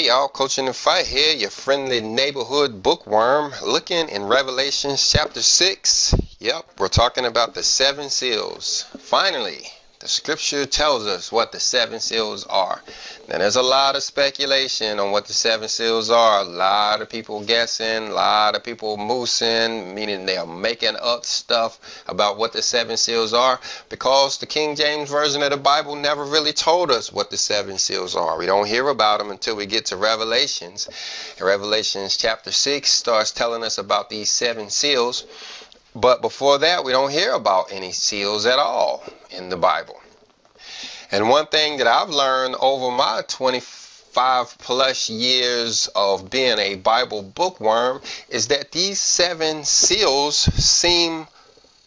Hey y'all, Coach in the Fight here, your friendly neighborhood bookworm, looking in Revelation chapter 6. Yep, we're talking about the seven seals. Finally, the scripture tells us what the seven seals are. Now, there's a lot of speculation on what the seven seals are. A lot of people guessing, a lot of people moosing, meaning they're making up stuff about what the seven seals are because the King James Version of the Bible never really told us what the seven seals are. We don't hear about them until we get to Revelations. Revelations chapter 6 starts telling us about these seven seals. But before that, we don't hear about any seals at all in the Bible. And one thing that I've learned over my 25 plus years of being a Bible bookworm is that these seven seals seem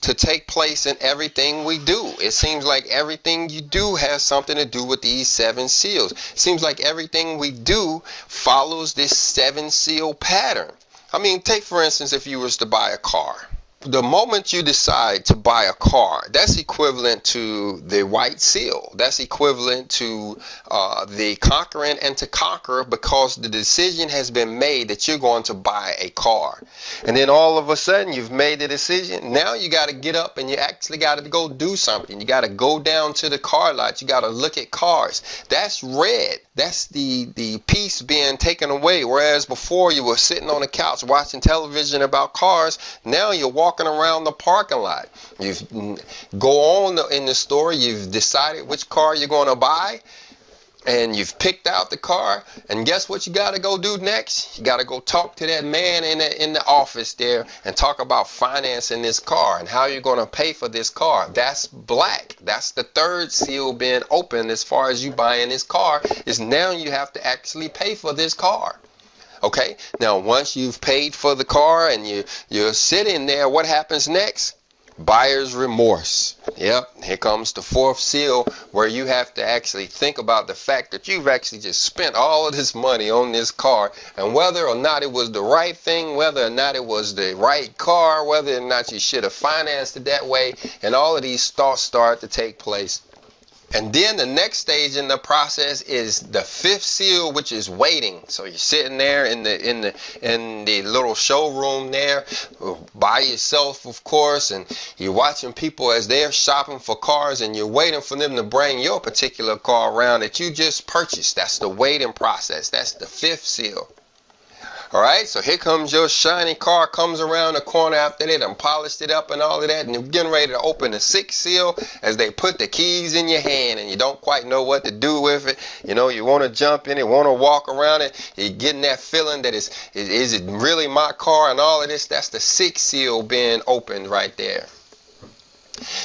to take place in everything we do. It seems like everything you do has something to do with these seven seals. It seems like everything we do follows this seven seal pattern. I mean, take for instance if you was to buy a car the moment you decide to buy a car, that's equivalent to the white seal. That's equivalent to uh, the conquering and to conquer because the decision has been made that you're going to buy a car. And then all of a sudden you've made the decision. Now you got to get up and you actually got to go do something. You got to go down to the car lot. You got to look at cars. That's red. That's the, the piece being taken away. Whereas before you were sitting on the couch watching television about cars, now you're walking walking around the parking lot. You go on in the store, you've decided which car you're going to buy, and you've picked out the car. And guess what you got to go do next? You got to go talk to that man in the, in the office there and talk about financing this car and how you're going to pay for this car. That's black. That's the third seal being opened as far as you buying this car. Is now you have to actually pay for this car. Okay, now once you've paid for the car and you, you're sitting there, what happens next? Buyer's remorse. Yep, here comes the fourth seal where you have to actually think about the fact that you've actually just spent all of this money on this car and whether or not it was the right thing, whether or not it was the right car, whether or not you should have financed it that way, and all of these thoughts start to take place. And then the next stage in the process is the fifth seal, which is waiting. So you're sitting there in the in the in the little showroom there uh, by yourself, of course, and you're watching people as they're shopping for cars, and you're waiting for them to bring your particular car around that you just purchased. That's the waiting process. That's the fifth seal. All right, so here comes your shiny car, comes around the corner after they done polished it up and all of that, and you're getting ready to open the sixth seal as they put the keys in your hand and you don't quite know what to do with it. You know, you want to jump in it, want to walk around it. You're getting that feeling that is, is, it really my car and all of this? That's the sixth seal being opened right there.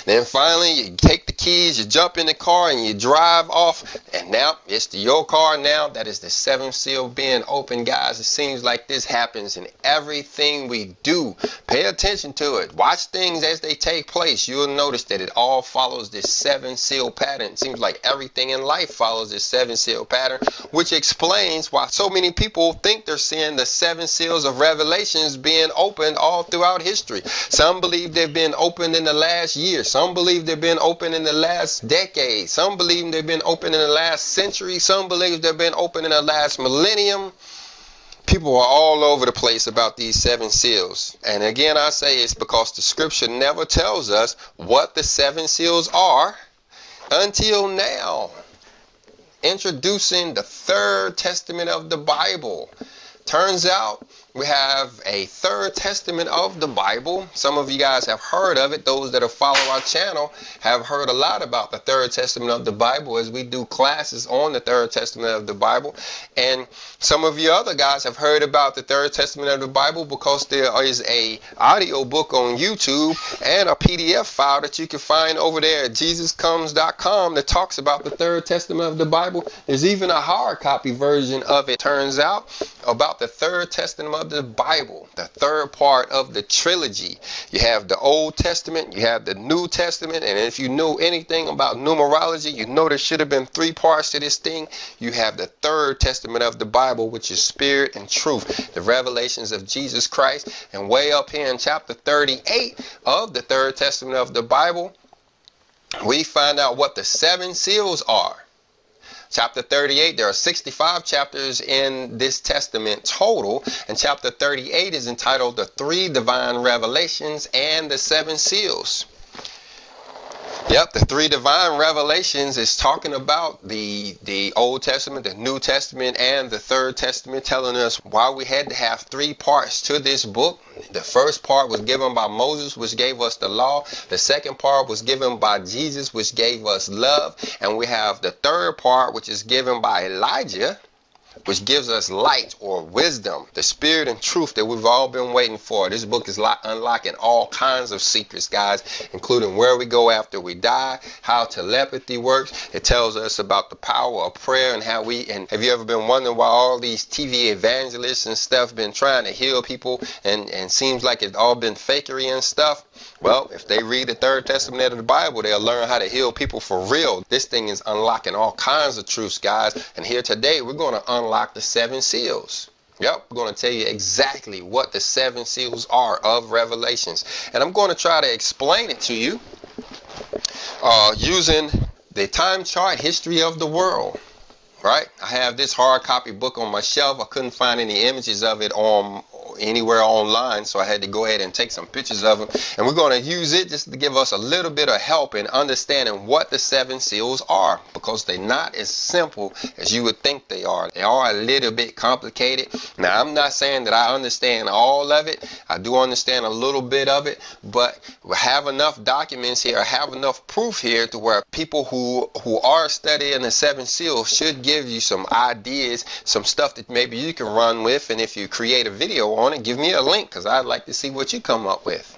Then finally, you take the keys, you jump in the car, and you drive off. And now it's the, your car. Now that is the seventh seal being open, guys. It seems like this happens in everything we do. Pay attention to it. Watch things as they take place. You'll notice that it all follows this seven seal pattern. It seems like everything in life follows this seven seal pattern, which explains why so many people think they're seeing the seven seals of Revelations being opened all throughout history. Some believe they've been opened in the last Some believe they've been open in the last decade. Some believe they've been open in the last century. Some believe they've been open in the last millennium. People are all over the place about these seven seals. And again, I say it's because the scripture never tells us what the seven seals are until now. Introducing the third testament of the Bible. Turns out we have a third testament of the Bible. Some of you guys have heard of it. Those that have followed our channel have heard a lot about the third testament of the Bible as we do classes on the third testament of the Bible. And some of you other guys have heard about the third testament of the Bible because there is a audio book on YouTube and a PDF file that you can find over there at jesuscomes.com that talks about the third testament of the Bible. There's even a hard copy version of it, turns out, about the third testament of the Bible, the third part of the trilogy. You have the Old Testament, you have the New Testament, and if you knew anything about numerology, you know there should have been three parts to this thing. You have the third testament of the Bible, which is spirit and truth, the revelations of Jesus Christ. And way up here in chapter 38 of the third testament of the Bible, we find out what the seven seals are. Chapter 38, there are 65 chapters in this testament total, and chapter 38 is entitled The Three Divine Revelations and the Seven Seals. Yep, the three divine revelations is talking about the the Old Testament, the New Testament, and the Third Testament, telling us why we had to have three parts to this book. The first part was given by Moses, which gave us the law. The second part was given by Jesus, which gave us love. And we have the third part, which is given by Elijah, which gives us light or wisdom, the spirit and truth that we've all been waiting for. This book is unlocking all kinds of secrets, guys, including where we go after we die, how telepathy works. It tells us about the power of prayer and how we. And have you ever been wondering why all these TV evangelists and stuff been trying to heal people and and seems like it's all been fakery and stuff? Well, if they read the Third Testament of the Bible, they'll learn how to heal people for real. This thing is unlocking all kinds of truths, guys. And here today, we're going to unlock the seven seals. Yep, I'm going to tell you exactly what the seven seals are of Revelations. And I'm going to try to explain it to you uh, using the time chart history of the world. Right? I have this hard copy book on my shelf. I couldn't find any images of it on anywhere online, so I had to go ahead and take some pictures of them. And we're going to use it just to give us a little bit of help in understanding what the seven seals are because they're not as simple as you would think they are. They are a little bit complicated. Now, I'm not saying that I understand all of it. I do understand a little bit of it, but we have enough documents here, have enough proof here to where people who who are studying the seven seals should give you some ideas, some stuff that maybe you can run with, and if you create a video on it, give me a link because I'd like to see what you come up with.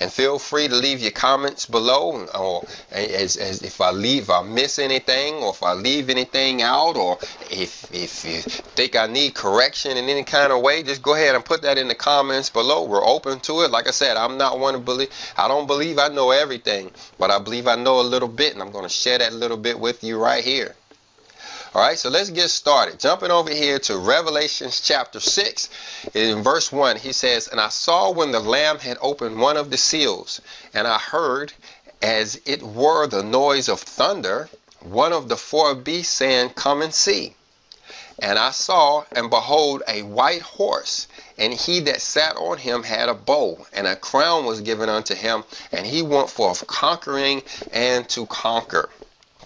And feel free to leave your comments below, or as, as if I leave, if I miss anything, or if I leave anything out, or if if you think I need correction in any kind of way, just go ahead and put that in the comments below. We're open to it. Like I said, I'm not one to believe. I don't believe I know everything, but I believe I know a little bit, and I'm going to share that little bit with you right here. All right, so let's get started. Jumping over here to Revelations chapter 6, in verse 1, he says, And I saw when the Lamb had opened one of the seals, and I heard, as it were the noise of thunder, one of the four beasts saying, Come and see. And I saw, and behold, a white horse, and he that sat on him had a bow, and a crown was given unto him, and he went forth conquering and to conquer.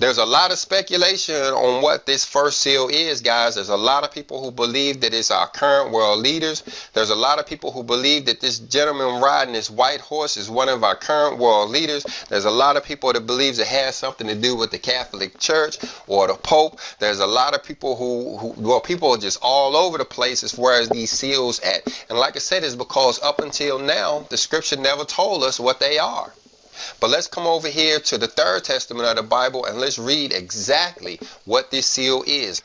There's a lot of speculation on what this first seal is, guys. There's a lot of people who believe that it's our current world leaders. There's a lot of people who believe that this gentleman riding this white horse is one of our current world leaders. There's a lot of people that believes it has something to do with the Catholic Church or the Pope. There's a lot of people who, who well, people are just all over the place as far as these seals at. And like I said, it's because up until now, the scripture never told us what they are. But let's come over here to the third testament of the Bible and let's read exactly what this seal is.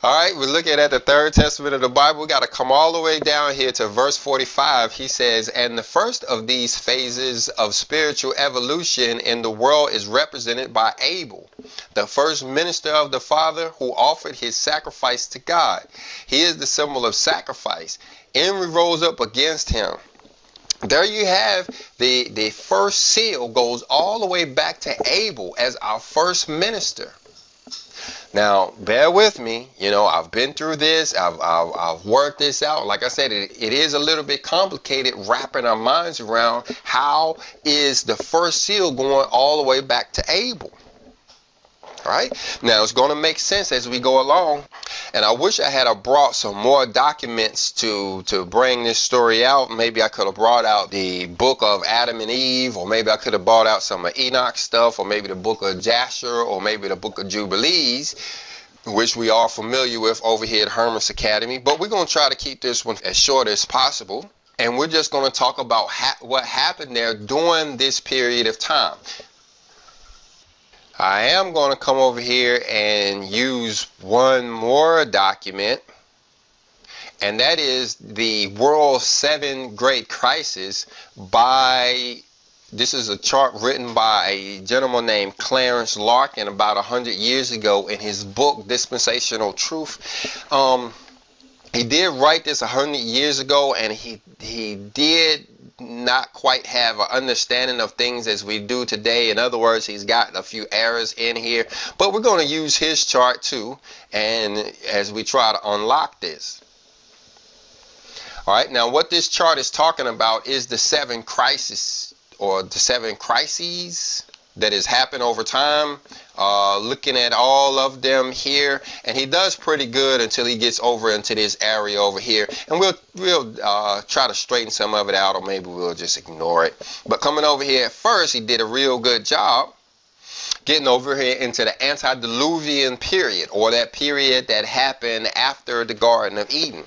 All right, we're looking at the third testament of the Bible. We got to come all the way down here to verse 45. He says, And the first of these phases of spiritual evolution in the world is represented by Abel, the first minister of the Father who offered his sacrifice to God. He is the symbol of sacrifice. Envy rose up against him there you have the the first seal goes all the way back to Abel as our first minister. Now, bear with me. You know, I've been through this. I've, I've, I've worked this out. Like I said, it, it is a little bit complicated wrapping our minds around how is the first seal going all the way back to Abel. Right? Now, it's going to make sense as we go along. And I wish I had uh, brought some more documents to to bring this story out. Maybe I could have brought out the book of Adam and Eve, or maybe I could have brought out some of Enoch stuff, or maybe the book of Jasher, or maybe the book of Jubilees which we are familiar with over here at Hermas Academy. But we're going to try to keep this one as short as possible. And we're just going to talk about ha what happened there during this period of time. I am going to come over here and use one more document and that is the World 7 Great Crisis by this is a chart written by a gentleman named Clarence Larkin about a 100 years ago in his book Dispensational Truth. Um, he did write this a hundred years ago, and he he did not quite have an understanding of things as we do today. In other words, he's got a few errors in here, but we're going to use his chart too, and as we try to unlock this. All right, now what this chart is talking about is the seven crises or the seven crises that has happened over time. Uh, looking at all of them here, and he does pretty good until he gets over into this area over here, and we'll we'll uh, try to straighten some of it out, or maybe we'll just ignore it. But coming over here at first, he did a real good job getting over here into the antediluvian period, or that period that happened after the Garden of Eden.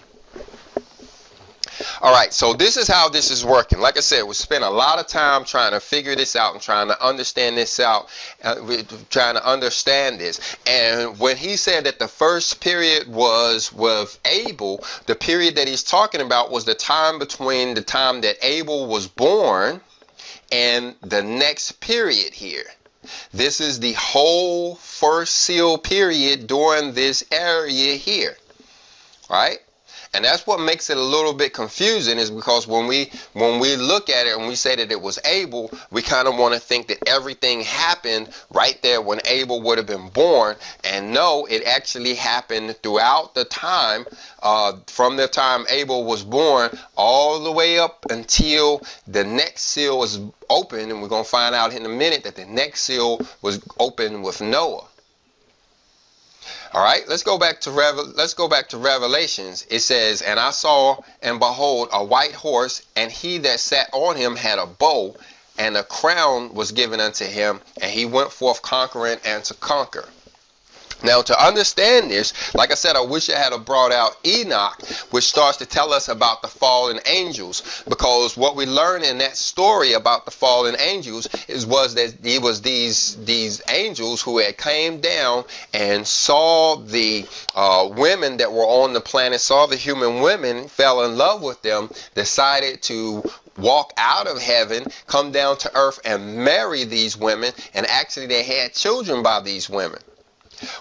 All right, so this is how this is working. Like I said, we spent a lot of time trying to figure this out and trying to understand this out, uh, trying to understand this. And when he said that the first period was with Abel, the period that he's talking about was the time between the time that Abel was born and the next period here. This is the whole first seal period during this area here. Right? And that's what makes it a little bit confusing is because when we when we look at it and we say that it was Abel, we kind of want to think that everything happened right there when Abel would have been born, and no, it actually happened throughout the time uh, from the time Abel was born all the way up until the next seal was opened. and we're gonna find out in a minute that the next seal was opened with Noah. All right, let's go back to Revel let's go back to Revelations. It says, "And I saw and behold a white horse, and he that sat on him had a bow, and a crown was given unto him, and he went forth conquering and to conquer." Now, to understand this, like I said, I wish I had brought out Enoch, which starts to tell us about the fallen angels, because what we learn in that story about the fallen angels is was that it was these these angels who had came down and saw the uh, women that were on the planet, saw the human women, fell in love with them, decided to walk out of heaven, come down to earth, and marry these women, and actually they had children by these women.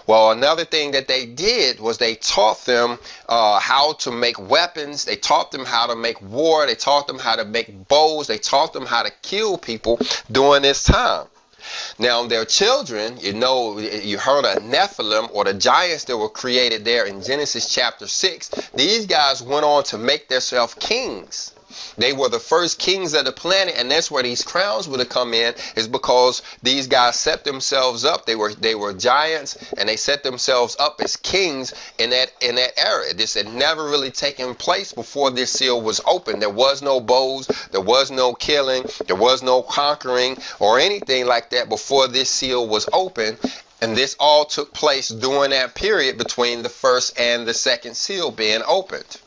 Well, another thing that they did was they taught them uh, how to make weapons. They taught them how to make war. They taught them how to make bows. They taught them how to kill people during this time. Now, their children, you know, you heard of Nephilim or the giants that were created there in Genesis chapter 6. These guys went on to make themselves kings. They were the first kings of the planet, and that's where these crowns would have come in, is because these guys set themselves up. They were they were giants, and they set themselves up as kings in that in that era. This had never really taken place before this seal was opened. There was no bows, there was no killing, there was no conquering or anything like that before this seal was opened. And this all took place during that period between the first and the second seal being opened.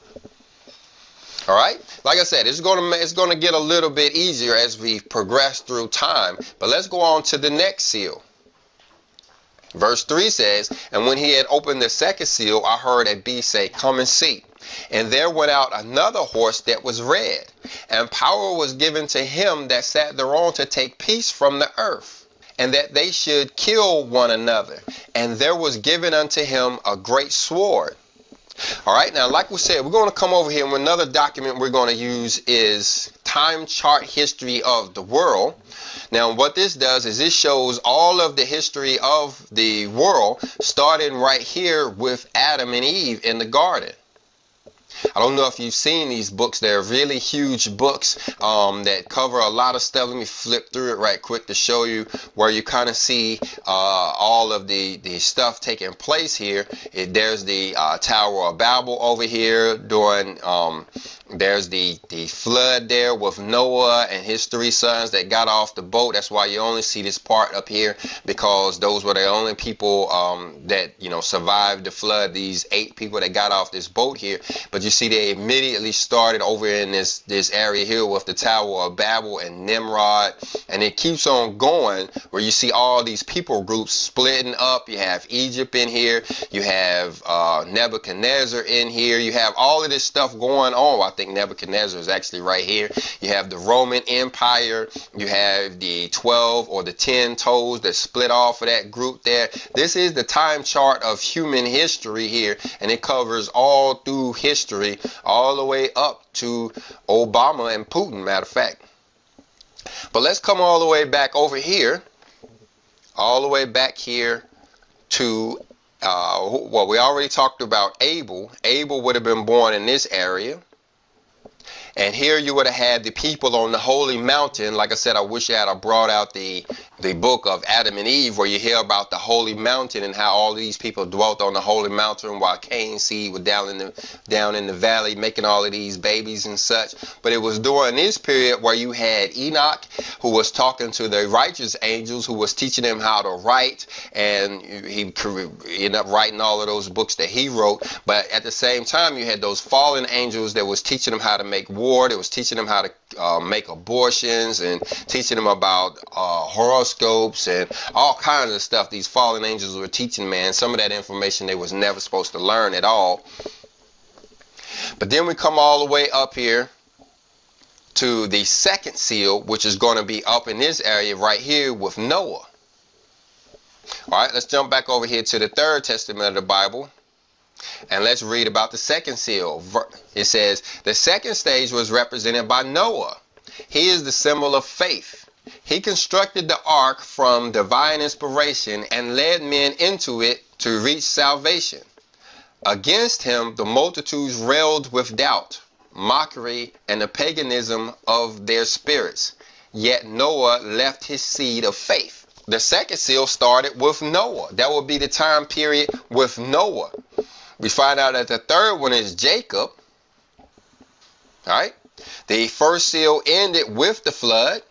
All right. Like I said, it's going to it's to get a little bit easier as we progress through time. But let's go on to the next seal. Verse 3 says, And when he had opened the second seal, I heard a beast say, Come and see. And there went out another horse that was red, and power was given to him that sat thereon to take peace from the earth, and that they should kill one another. And there was given unto him a great sword all right, now, like we said, we're going to come over here and another document we're going to use is Time Chart History of the World. Now, what this does is it shows all of the history of the world, starting right here with Adam and Eve in the garden. I don't know if you've seen these books. They're really huge books um, that cover a lot of stuff. Let me flip through it right quick to show you where you kind of see uh, all of the, the stuff taking place here. It, there's the uh, Tower of Babel over here during um, there's the, the flood there with Noah and his three sons that got off the boat. That's why you only see this part up here because those were the only people um, that, you know, survived the flood. These eight people that got off this boat here. But you see they immediately started over in this, this area here with the Tower of Babel and Nimrod. And it keeps on going where you see all these people groups splitting up. You have Egypt in here. You have uh, Nebuchadnezzar in here. You have all of this stuff going on think Nebuchadnezzar is actually right here. You have the Roman Empire. You have the 12 or the 10 toes that split off of that group there. This is the time chart of human history here, and it covers all through history, all the way up to Obama and Putin, matter of fact. But let's come all the way back over here, all the way back here to, uh, well, we already talked about Abel. Abel would have been born in this area. And here you would have had the people on the holy mountain. Like I said, I wish I had brought out the the book of Adam and Eve, where you hear about the holy mountain and how all these people dwelt on the holy mountain while Cain's seed was down in the down in the valley making all of these babies and such. But it was during this period where you had Enoch, who was talking to the righteous angels, who was teaching them how to write, and he ended up writing all of those books that he wrote. But at the same time, you had those fallen angels that was teaching them how to make war. That was teaching them how to uh, make abortions and teaching them about uh, horoscopes and all kinds of stuff. These fallen angels were teaching man some of that information they was never supposed to learn at all. But then we come all the way up here to the second seal, which is going to be up in this area right here with Noah. All right, let's jump back over here to the third testament of the Bible. And let's read about the second seal. It says, The second stage was represented by Noah. He is the symbol of faith. He constructed the ark from divine inspiration and led men into it to reach salvation. Against him, the multitudes railed with doubt, mockery, and the paganism of their spirits. Yet Noah left his seed of faith. The second seal started with Noah. That would be the time period with Noah. We find out that the third one is Jacob. All right. The first seal ended with the flood.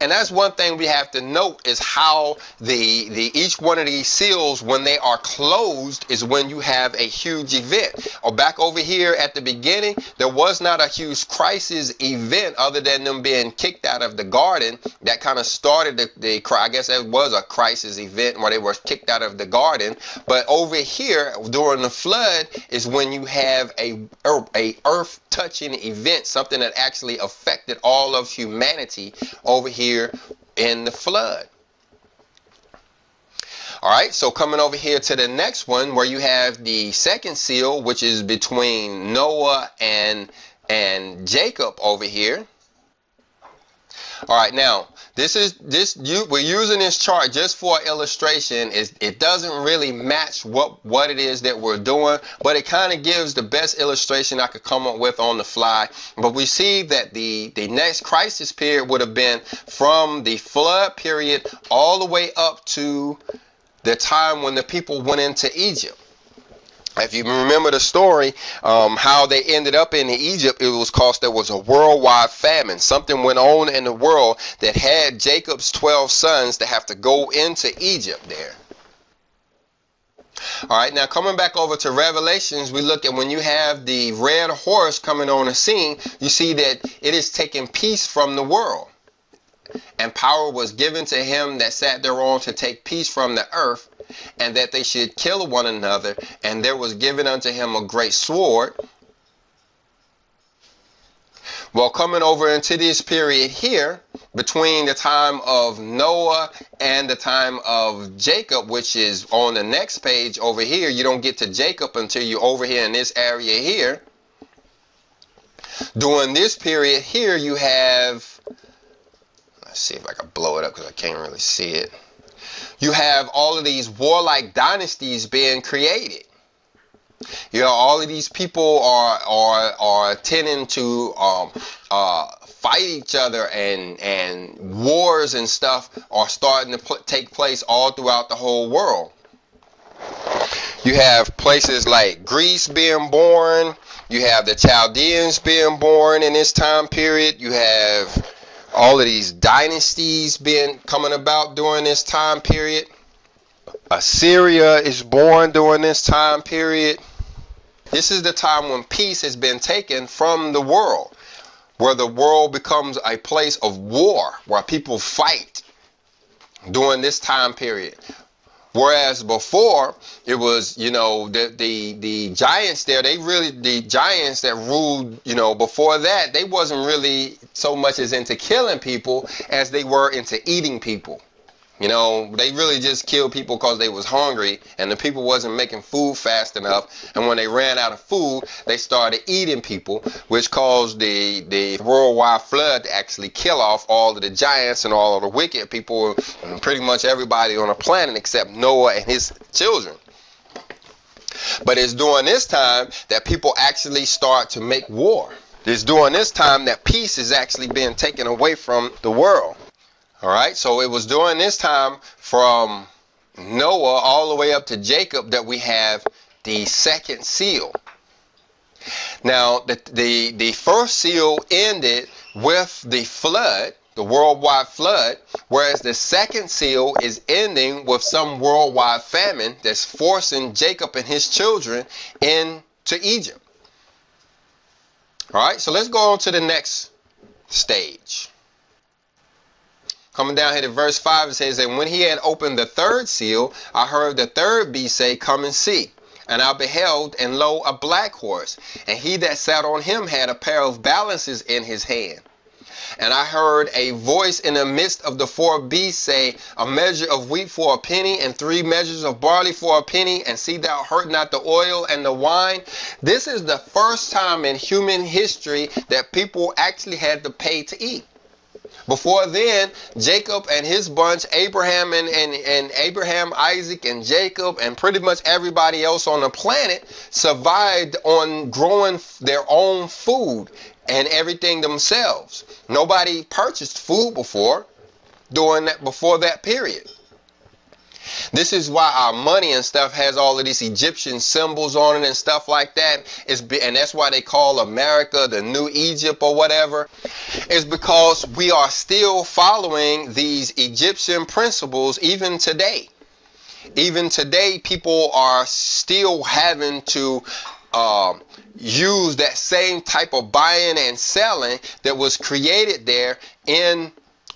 And that's one thing we have to note is how the the each one of these seals, when they are closed, is when you have a huge event. Or back over here at the beginning, there was not a huge crisis event other than them being kicked out of the garden. That kind of started the, the I guess it was a crisis event where they were kicked out of the garden. But over here during the flood is when you have a er, a earth touching event, something that actually affected all of humanity over here in the flood. All right, so coming over here to the next one where you have the second seal, which is between Noah and and Jacob over here. All right, now this is this you we're using this chart just for illustration. It, it doesn't really match what what it is that we're doing, but it kind of gives the best illustration I could come up with on the fly. But we see that the the next crisis period would have been from the flood period all the way up to the time when the people went into Egypt if you remember the story, um, how they ended up in Egypt, it was because there was a worldwide famine. Something went on in the world that had Jacob's 12 sons to have to go into Egypt there. All right, now coming back over to Revelations, we look at when you have the red horse coming on the scene, you see that it is taking peace from the world. And power was given to him that sat thereon to take peace from the earth and that they should kill one another. And there was given unto him a great sword. Well, coming over into this period here, between the time of Noah and the time of Jacob, which is on the next page over here, you don't get to Jacob until you're over here in this area here. During this period here, you have, let's see if I can blow it up because I can't really see it you have all of these warlike dynasties being created. You know, all of these people are are are tending to um, uh, fight each other, and and wars and stuff are starting to pl- take place all throughout the whole world. You have places like Greece being born. You have the Chaldeans being born in this time period. You have all of these dynasties being coming about during this time period. Assyria is born during this time period. This is the time when peace has been taken from the world, where the world becomes a place of war, where people fight during this time period. Whereas before it was, you know, the the the giants there, they really the giants that ruled, you know, before that, they wasn't really so much as into killing people as they were into eating people. You know, they really just killed people because they was hungry and the people wasn't making food fast enough. And when they ran out of food, they started eating people, which caused the, the worldwide flood to actually kill off all of the giants and all of the wicked people and pretty much everybody on the planet except Noah and his children. But it's during this time that people actually start to make war. It's during this time that peace is actually being taken away from the world. All right, so it was during this time from Noah all the way up to Jacob that we have the second seal. Now, the, the, the first seal ended with the flood, the worldwide flood, whereas the second seal is ending with some worldwide famine that's forcing Jacob and his children into Egypt. All right, so let's go on to the next stage. Coming down here to verse 5, it says, And when he had opened the third seal, I heard the third beast say, Come and see. And I beheld, and lo, a black horse, and he that sat on him had a pair of balances in his hand. And I heard a voice in the midst of the four beasts say, A measure of wheat for a penny, and three measures of barley for a penny, and see thou hurt not the oil and the wine. This is the first time in human history that people actually had to pay to eat. Before then, Jacob and his bunch, Abraham and, and, and Abraham, Isaac, and Jacob, and pretty much everybody else on the planet survived on growing their own food and everything themselves. Nobody purchased food before during that before that period. This is why our money and stuff has all of these Egyptian symbols on it and stuff like that. It's, and that's why they call America the New Egypt or whatever. Is because we are still following these Egyptian principles even today. Even today, people are still having to uh, use that same type of buying and selling that was created there in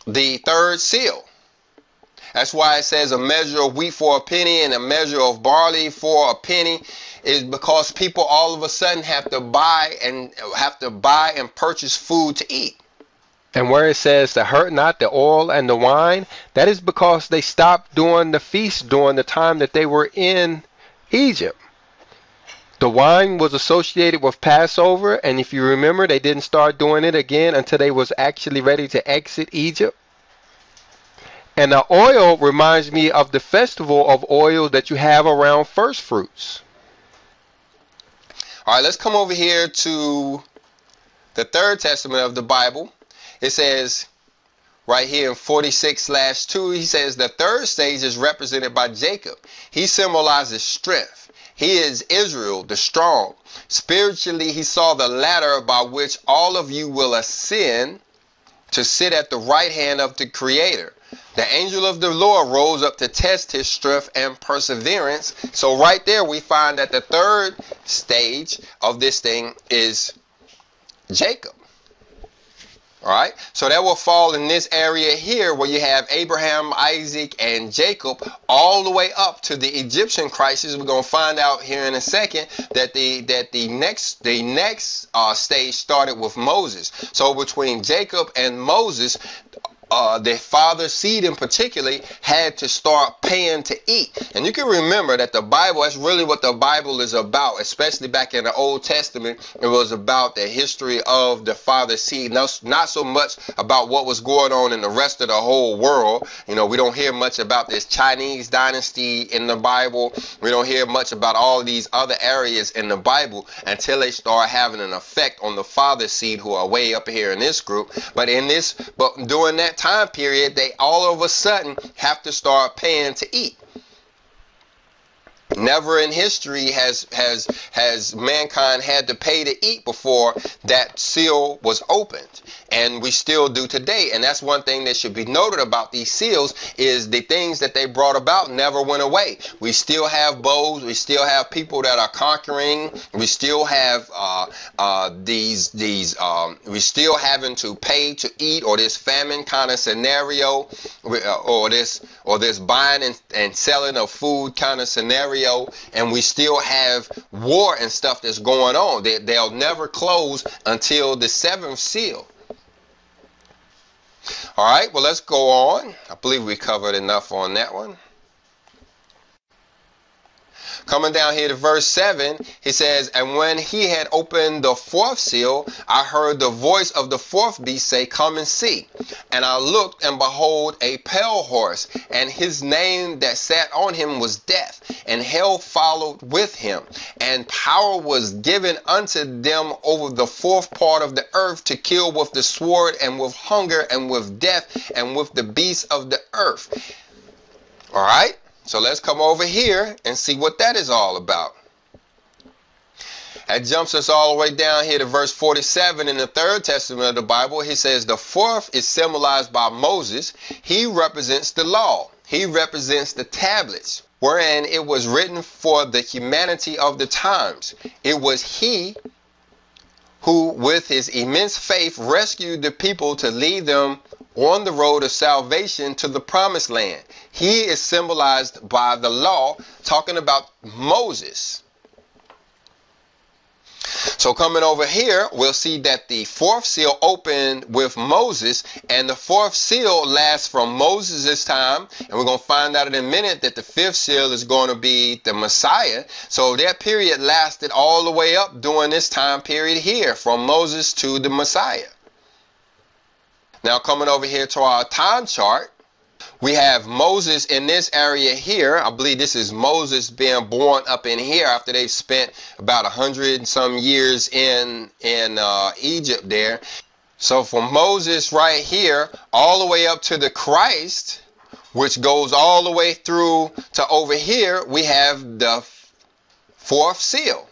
the third seal. That's why it says a measure of wheat for a penny and a measure of barley for a penny is because people all of a sudden have to buy and have to buy and purchase food to eat. And where it says to hurt not the oil and the wine, that is because they stopped doing the feast during the time that they were in Egypt. The wine was associated with Passover, and if you remember, they didn't start doing it again until they was actually ready to exit Egypt. And the oil reminds me of the festival of oil that you have around first fruits. All right, let's come over here to the third testament of the Bible. It says right here in 46 slash 2, he says the third stage is represented by Jacob. He symbolizes strength. He is Israel, the strong. Spiritually, he saw the ladder by which all of you will ascend to sit at the right hand of the Creator. The angel of the Lord rose up to test his strength and perseverance. So, right there, we find that the third stage of this thing is Jacob. All right, so that will fall in this area here where you have Abraham, Isaac, and Jacob, all the way up to the Egyptian crisis. We're gonna find out here in a second that the that the next the next uh, stage started with Moses. So between Jacob and Moses, uh, their father's seed in particular had to start paying to eat. And you can remember that the Bible, that's really what the Bible is about, especially back in the Old Testament. It was about the history of the father's seed, not, not so much about what was going on in the rest of the whole world. You know, we don't hear much about this Chinese dynasty in the Bible. We don't hear much about all these other areas in the Bible until they start having an effect on the father's seed who are way up here in this group. But in this, but during that time period, they all of a sudden have to start paying to eat. Never in history has has has mankind had to pay to eat before that seal was opened, and we still do today. And that's one thing that should be noted about these seals is the things that they brought about never went away. We still have bows. We still have people that are conquering. We still have uh, uh, these these. Um, we still having to pay to eat, or this famine kind of scenario, uh, or this or this buying and, and selling of food kind of scenario and we still have war and stuff that's going on. They, they'll never close until the seventh seal. All right, well, let's go on. I believe we covered enough on that one. Coming down here to verse 7, he says, And when he had opened the fourth seal, I heard the voice of the fourth beast say, Come and see. And I looked, and behold, a pale horse, and his name that sat on him was Death, and hell followed with him. And power was given unto them over the fourth part of the earth to kill with the sword, and with hunger, and with death, and with the beasts of the earth. All right? So let's come over here and see what that is all about. That jumps us all the way down here to verse 47 in the third testament of the Bible. He says the fourth is symbolized by Moses. He represents the law. He represents the tablets, wherein it was written for the humanity of the times. It was he who, with his immense faith, rescued the people to lead them on the road of salvation to the promised land. He is symbolized by the law, talking about Moses. So coming over here, we'll see that the fourth seal opened with Moses, and the fourth seal lasts from Moses' time, and we're going to find out in a minute that the fifth seal is going to be the Messiah. So that period lasted all the way up during this time period here, from Moses to the Messiah. Now coming over here to our time chart, we have Moses in this area here. I believe this is Moses being born up in here after they spent about a hundred some years in in uh, Egypt there. So from Moses right here all the way up to the Christ, which goes all the way through to over here, we have the fourth seal.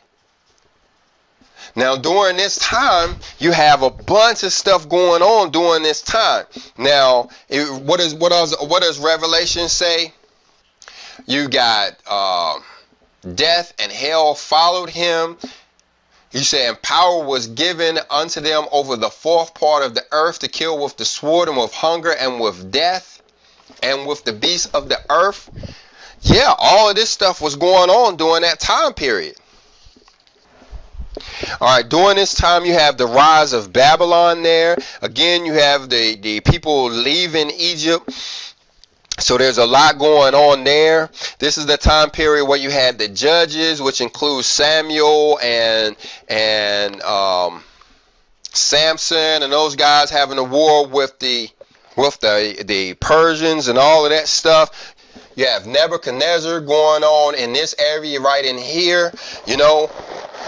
Now, during this time, you have a bunch of stuff going on during this time. Now, it, what is what does what does Revelation say? You got uh, death and hell followed him. You say, and power was given unto them over the fourth part of the earth to kill with the sword and with hunger and with death and with the beasts of the earth. Yeah, all of this stuff was going on during that time period. All right, during this time, you have the rise of Babylon there. Again, you have the, the people leaving Egypt. So there's a lot going on there. This is the time period where you had the judges, which includes Samuel and and um, Samson and those guys having a war with the with the the Persians and all of that stuff. You have Nebuchadnezzar going on in this area right in here. You know,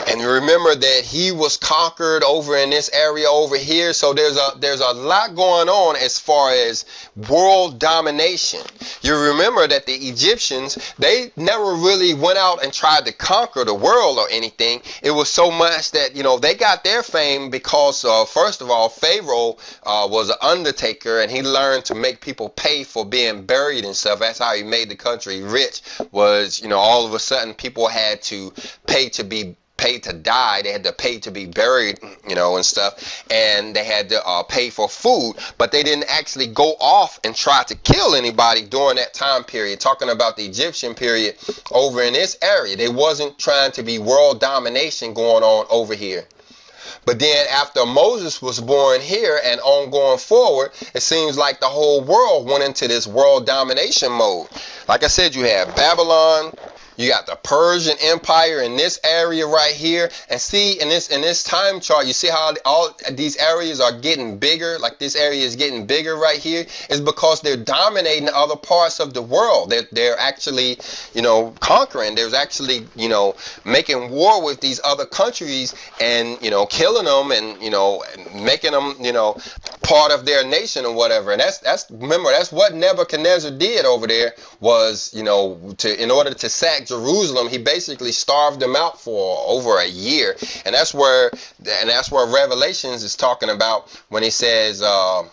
and remember that he was conquered over in this area over here. So there's a there's a lot going on as far as world domination. You remember that the egyptians they never really went out and tried to conquer the world or anything. It was so much that you know they got their fame because uh, first of all pharaoh uh, was an undertaker and he learned to make people pay for being buried and stuff. That's how he made the country rich was you know all of a sudden people had to pay to be pay to die. They had to pay to be buried, you know, and stuff. And they had to uh, pay for food, but they didn't actually go off and try to kill anybody during that time period. Talking about the Egyptian period over in this area, they wasn't trying to be world domination going on over here. But then after Moses was born here and on going forward, it seems like the whole world went into this world domination mode. Like I said, you have Babylon, you got the Persian Empire in this area right here. And see in this in this time chart, you see how all these areas are getting bigger, like this area is getting bigger right here, is because they're dominating other parts of the world. They're they're actually, you know, conquering. There's actually, you know, making war with these other countries and, you know, killing them and, you know, making them, you know, part of their nation or whatever. And that's that's remember that's what Nebuchadnezzar did over there was you know to in order to sack Jerusalem, he basically starved them out for over a year. And that's where and that's where Revelations is talking about when he says. Uh,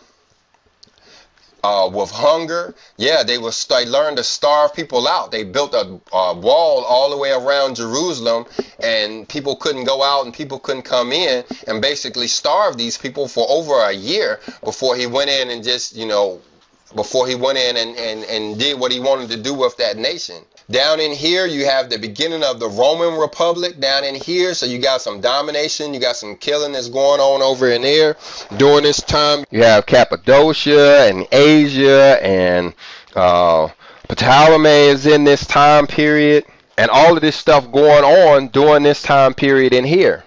uh, with hunger. Yeah, they was they learned to starve people out. They built a, a, wall all the way around Jerusalem, and people couldn't go out and people couldn't come in, and basically starved these people for over a year before he went in and just you know before he went in and, and, and did what he wanted to do with that nation. Down in here, you have the beginning of the Roman Republic down in here. So you got some domination, you got some killing that's going on over in there during this time. You have Cappadocia and Asia and uh, Ptolemy is in this time period. And all of this stuff going on during this time period in here.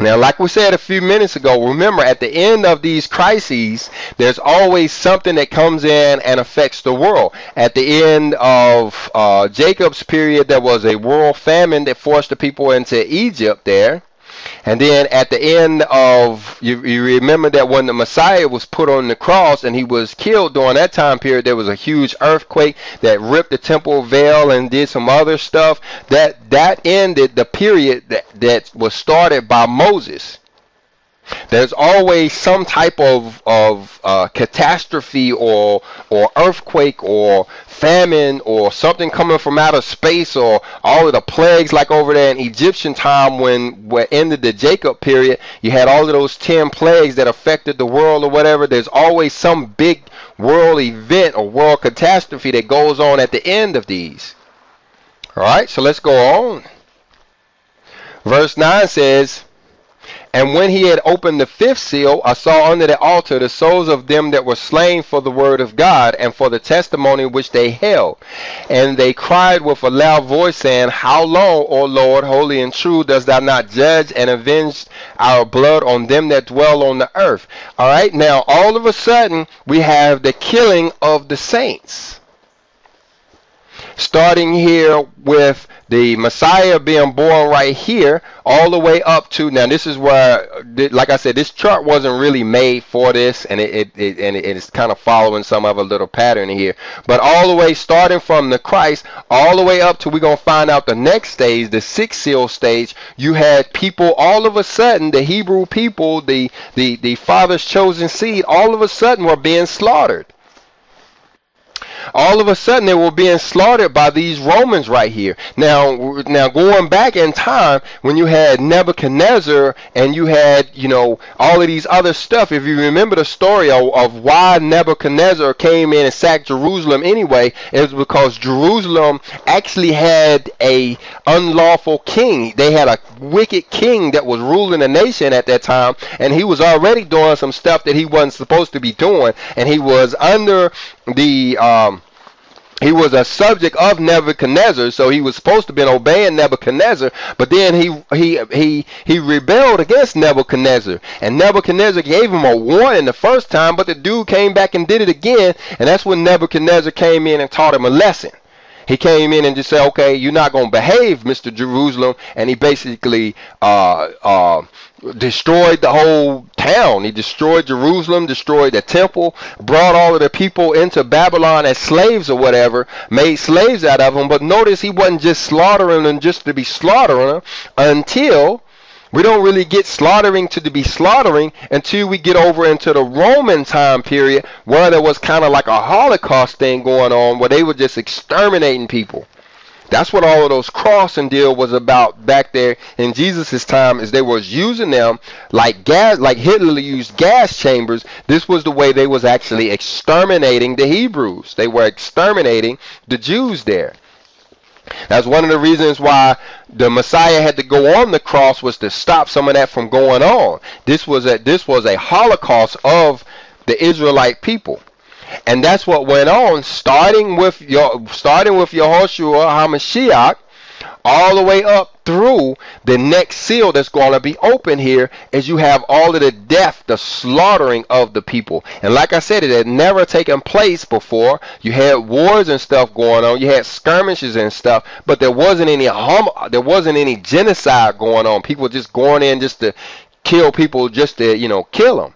Now, like we said a few minutes ago, remember at the end of these crises, there's always something that comes in and affects the world. At the end of uh, Jacob's period, there was a world famine that forced the people into Egypt there. And then at the end of, you, you remember that when the Messiah was put on the cross and he was killed during that time period, there was a huge earthquake that ripped the temple veil and did some other stuff. That that ended the period that, that was started by Moses. There's always some type of of uh, catastrophe or or earthquake or famine or something coming from outer space or all of the plagues like over there in Egyptian time when we ended the Jacob period. You had all of those ten plagues that affected the world or whatever. There's always some big world event or world catastrophe that goes on at the end of these. All right, so let's go on. Verse 9 says, and when he had opened the fifth seal, I saw under the altar the souls of them that were slain for the word of God and for the testimony which they held. And they cried with a loud voice, saying, How long, O Lord, holy and true, dost thou not judge and avenge our blood on them that dwell on the earth? All right, now all of a sudden we have the killing of the saints. Starting here with the Messiah being born right here, all the way up to now. This is where, like I said, this chart wasn't really made for this, and it, it, it and it's kind of following some of a little pattern here. But all the way starting from the Christ, all the way up to we're gonna find out the next stage, the sixth seal stage. You had people all of a sudden, the Hebrew people, the the the Father's chosen seed, all of a sudden were being slaughtered all of a sudden they were being slaughtered by these Romans right here. Now, now going back in time when you had Nebuchadnezzar and you had, you know, all of these other stuff. If you remember the story of, of why Nebuchadnezzar came in and sacked Jerusalem anyway, it was because Jerusalem actually had a unlawful king. They had a wicked king that was ruling the nation at that time, and he was already doing some stuff that he wasn't supposed to be doing, and he was under the um, he was a subject of Nebuchadnezzar, so he was supposed to have been obeying Nebuchadnezzar, but then he he he he rebelled against Nebuchadnezzar, and Nebuchadnezzar gave him a warning the first time, but the dude came back and did it again, and that's when Nebuchadnezzar came in and taught him a lesson. He came in and just said, "Okay, you're not gonna behave, Mr. Jerusalem," and he basically uh uh destroyed the whole town. He destroyed Jerusalem, destroyed the temple, brought all of the people into Babylon as slaves or whatever, made slaves out of them. But notice he wasn't just slaughtering them just to be slaughtering them until we don't really get slaughtering to be slaughtering until we get over into the Roman time period where there was kind of like a Holocaust thing going on where they were just exterminating people. That's what all of those crossing deal was about back there in Jesus' time is they was using them like gas like Hitler used gas chambers. This was the way they was actually exterminating the Hebrews. They were exterminating the Jews there. That's one of the reasons why the Messiah had to go on the cross was to stop some of that from going on. This was a this was a holocaust of the Israelite people. And that's what went on, starting with your starting with Yehoshua HaMashiach, all the way up through the next seal that's going to be open here as you have all of the death, the slaughtering of the people. And like I said, it had never taken place before. You had wars and stuff going on. You had skirmishes and stuff, but there wasn't any hum- there wasn't any genocide going on. People just going in just to kill people, just to you know kill them.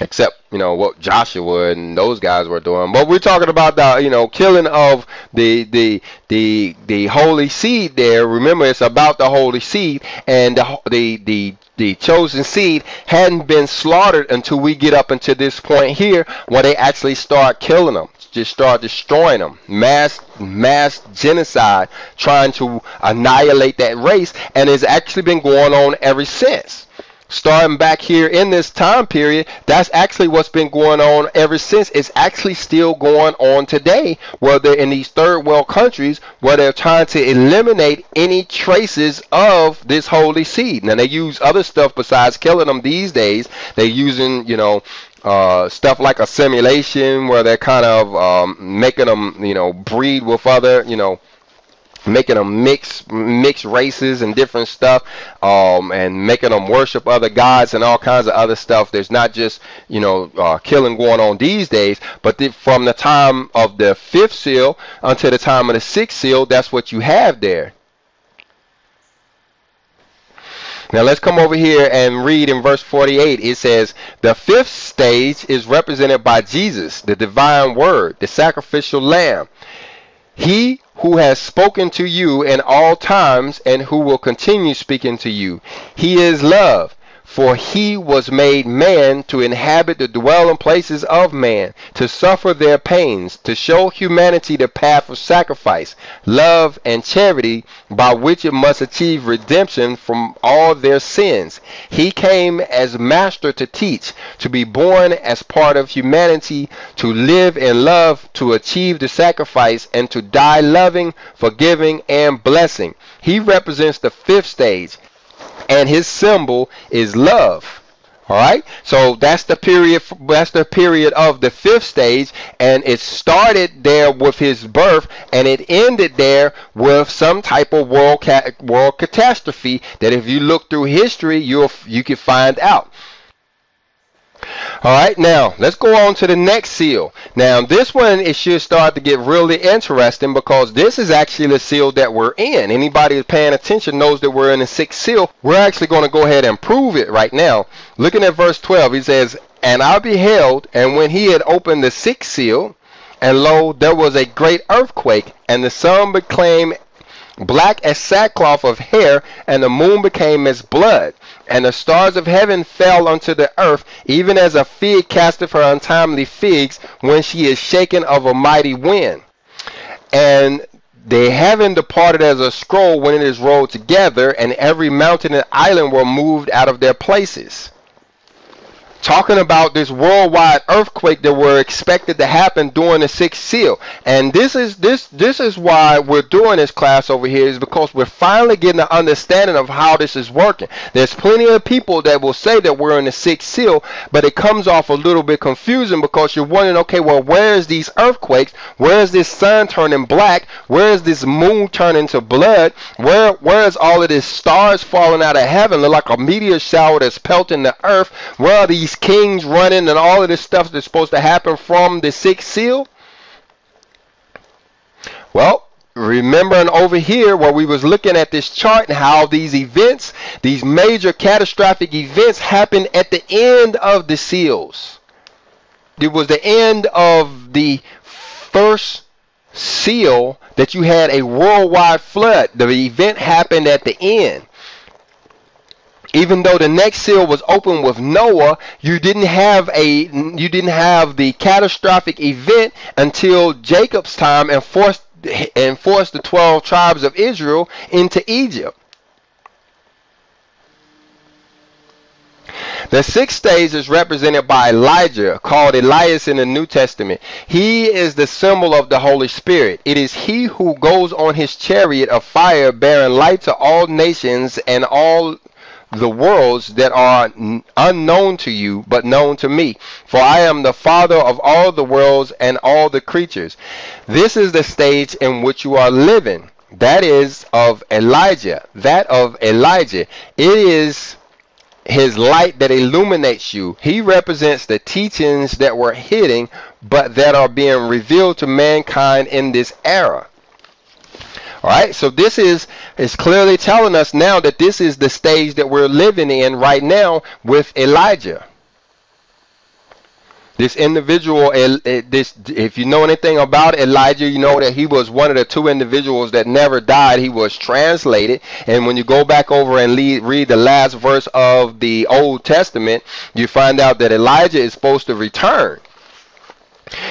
Except you know what Joshua and those guys were doing. But we're talking about the you know killing of the the the the holy seed. There, remember, it's about the holy seed, and the the the the chosen seed hadn't been slaughtered until we get up into this point here where they actually start killing them just start destroying them mass mass genocide trying to annihilate that race. And it's actually been going on ever since starting back here in this time period, that's actually what's been going on ever since. It's actually still going on today, where they're in these third world countries where they're trying to eliminate any traces of this holy seed. Now they use other stuff besides killing them these days. They're using, you know, uh, stuff like assimilation, where they're kind of um, making them, you know, breed with other, you know, making them mix mix races and different stuff um, and making them worship other gods and all kinds of other stuff there's not just you know uh, killing going on these days but the, from the time of the fifth seal until the time of the sixth seal that's what you have there now let's come over here and read in verse 48. It says, The fifth stage is represented by Jesus, the divine word, the sacrificial lamb. He who has spoken to you in all times and who will continue speaking to you. He is love. For he was made man to inhabit the dwelling places of man, to suffer their pains, to show humanity the path of sacrifice, love, and charity by which it must achieve redemption from all their sins. He came as master to teach, to be born as part of humanity, to live in love, to achieve the sacrifice, and to die loving, forgiving, and blessing. He represents the fifth stage and his symbol is love. All right, so that's the period. That's the period of the fifth stage, and it started there with his birth, and it ended there with some type of world ca- world catastrophe. That if you look through history, you'll you can find out. All right, now let's go on to the next seal. Now this one it should start to get really interesting because this is actually the seal that we're in. Anybody who's paying attention knows that we're in the sixth seal. We're actually going to go ahead and prove it right now. Looking at verse 12, he says, "And I beheld, and when he had opened the sixth seal, and lo, there was a great earthquake, and the sun became black as sackcloth of hair, and the moon became as blood." And the stars of heaven fell unto the earth, even as a fig casteth her untimely figs when she is shaken of a mighty wind. And the heaven departed as a scroll when it is rolled together, and every mountain and island were moved out of their places talking about this worldwide earthquake that were expected to happen during the sixth seal. And this is this this is why we're doing this class over here is because we're finally getting an understanding of how this is working. There's plenty of people that will say that we're in the sixth seal, but it comes off a little bit confusing because you're wondering, okay, well, where is these earthquakes? Where is this sun turning black? Where is this moon turning to blood? Where where is all of these stars falling out of heaven? They're like a meteor shower that's pelting the earth. Where are these kings running and all of this stuff that's supposed to happen from the sixth seal? Well, remembering over here where we was looking at this chart and how these events, these major catastrophic events happen at the end of the seals. It was the end of the first seal that you had a worldwide flood. The event happened at the end even though the next seal was open with Noah, you didn't have a you didn't have the catastrophic event until Jacob's time and forced and forced the 12 tribes of Israel into Egypt. The sixth stage is represented by Elijah, called Elias in the New Testament. He is the symbol of the Holy Spirit. It is he who goes on his chariot of fire, bearing light to all nations and all the worlds that are unknown to you, but known to me. For I am the Father of all the worlds and all the creatures. This is the stage in which you are living. That is of Elijah. That of Elijah. It is his light that illuminates you. He represents the teachings that were hidden, but that are being revealed to mankind in this era. All right, so this is is clearly telling us now that this is the stage that we're living in right now with Elijah. This individual, eh, this if you know anything about Elijah, you know that he was one of the two individuals that never died. He was translated, and when you go back over and read the last verse of the Old Testament, you find out that Elijah is supposed to return.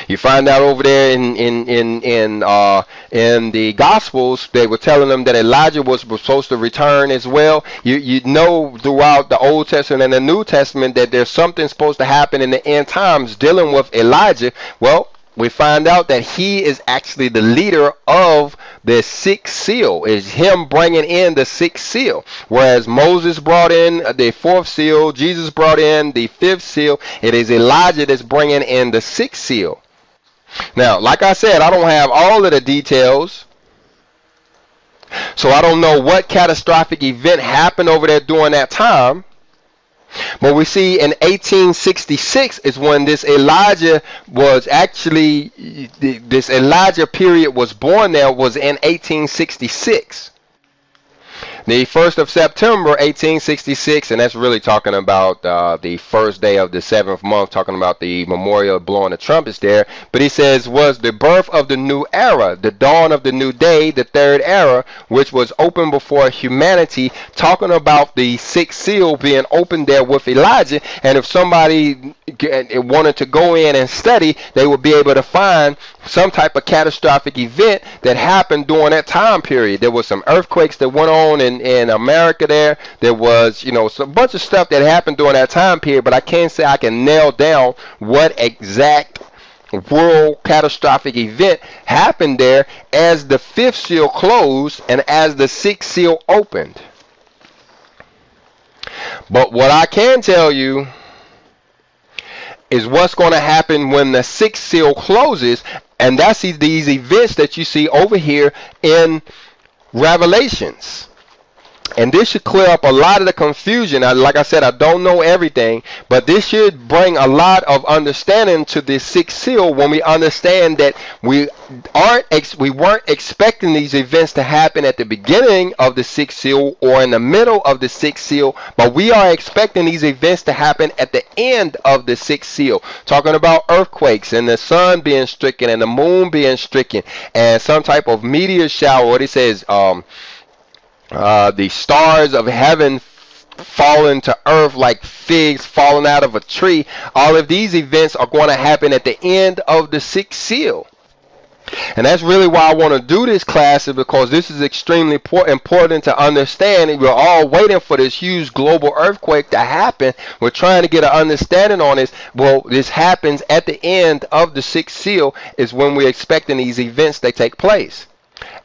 You find out over there in in in in uh, in the Gospels, they were telling them that Elijah was supposed to return as well. You you know throughout the Old Testament and the New Testament that there's something supposed to happen in the end times dealing with Elijah. Well, we find out that he is actually the leader of the sixth seal. Is him bringing in the sixth seal. Whereas Moses brought in the fourth seal, Jesus brought in the fifth seal. It is Elijah that's bringing in the sixth seal. Now, like I said, I don't have all of the details. So I don't know what catastrophic event happened over there during that time. But we see in 1866 is when this Elijah was actually this Elijah period was born there was in 1866 the 1st of September 1866, and that's really talking about uh, the first day of the seventh month, talking about the memorial blowing the trumpets there. But he says, was the birth of the new era, the dawn of the new day, the third era, which was open before humanity, talking about the sixth seal being opened there with Elijah. And if somebody wanted to go in and study, they would be able to find some type of catastrophic event that happened during that time period. There was some earthquakes that went on in, in America there. There was, you know, a bunch of stuff that happened during that time period, but I can't say I can nail down what exact world catastrophic event happened there as the fifth seal closed and as the sixth seal opened. But what I can tell you is what's going to happen when the sixth seal closes, and that's these events that you see over here in Revelations. And this should clear up a lot of the confusion. I, like I said, I don't know everything, but this should bring a lot of understanding to this sixth seal when we understand that we aren't ex- we weren't expecting these events to happen at the beginning of the sixth seal or in the middle of the sixth seal, but we are expecting these events to happen at the end of the sixth seal. Talking about earthquakes and the sun being stricken and the moon being stricken and some type of meteor shower. What he says, um uh, the stars of heaven falling to earth like figs falling out of a tree. All of these events are going to happen at the end of the sixth seal. And that's really why I want to do this class is because this is extremely important to understand. We're all waiting for this huge global earthquake to happen. We're trying to get an understanding on this. Well, this happens at the end of the sixth seal is when we're expecting these events to take place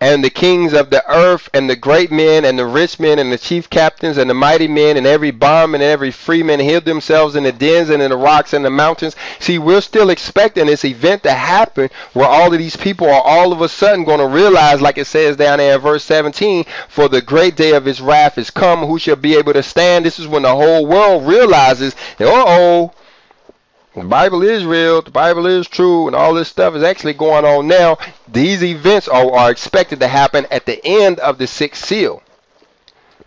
and the kings of the earth, and the great men, and the rich men, and the chief captains, and the mighty men, and every bondman, and every freeman hid themselves in the dens and in the rocks and the mountains. See, we're still expecting this event to happen where all of these people are all of a sudden going to realize, like it says down there in verse 17, for the great day of his wrath is come, who shall be able to stand? This is when the whole world realizes, uh oh, the Bible is real, the Bible is true, and all this stuff is actually going on now. These events are, are expected to happen at the end of the sixth seal.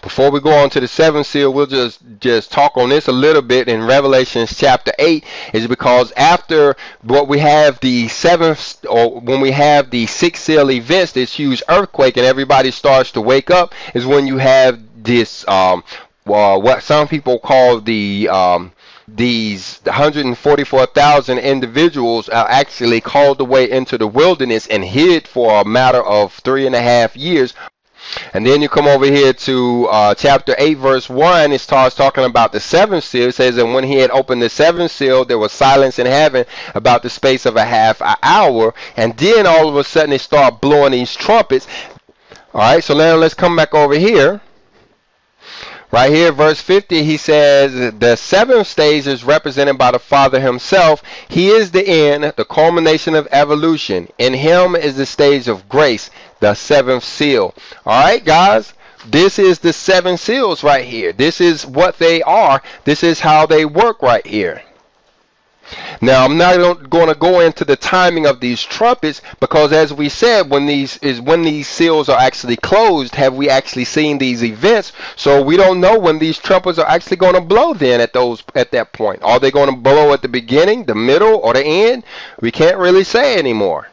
Before we go on to the seventh seal, we'll just just talk on this a little bit in Revelations chapter eight, is because after what we have the seventh or when we have the sixth seal events, this huge earthquake, and everybody starts to wake up, is when you have this um, well, what some people call the um, these 144,000 individuals are actually called away into the wilderness and hid for a matter of three and a half years. And then you come over here to uh, chapter 8, verse 1. It starts talking about the seventh seal. It says, And when he had opened the seventh seal, there was silence in heaven about the space of a half an hour. And then all of a sudden, they start blowing these trumpets. All right, so now let's come back over here. Right here, verse 50, he says, The seventh stage is represented by the Father himself. He is the end, the culmination of evolution. In him is the stage of grace, the seventh seal. All right, guys? This is the seven seals right here. This is what they are. This is how they work right here. Now, I'm not going to go into the timing of these trumpets because, as we said, when these is when these seals are actually closed, have we actually seen these events? So we don't know when these trumpets are actually going to blow. Then at those at that point, are they going to blow at the beginning, the middle, or the end? We can't really say anymore.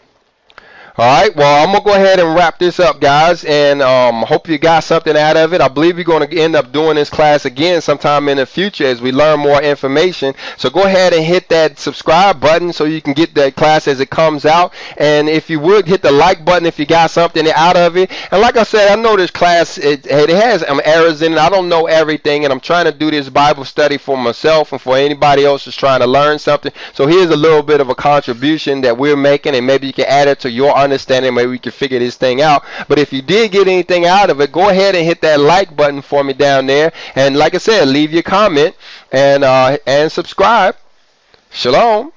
All right, well, I'm going to go ahead and wrap this up, guys, and um, hope you got something out of it. I believe you're going to end up doing this class again sometime in the future as we learn more information. So go ahead and hit that subscribe button so you can get that class as it comes out. And if you would, hit the like button if you got something out of it. And like I said, I know this class, it, it has um, errors in it. I don't know everything, and I'm trying to do this Bible study for myself and for anybody else who's trying to learn something. So here's a little bit of a contribution that we're making, and maybe you can add it to your understanding understanding, maybe we can figure this thing out. But if you did get anything out of it, go ahead and hit that like button for me down there. And like I said, leave your comment and uh, and subscribe. Shalom.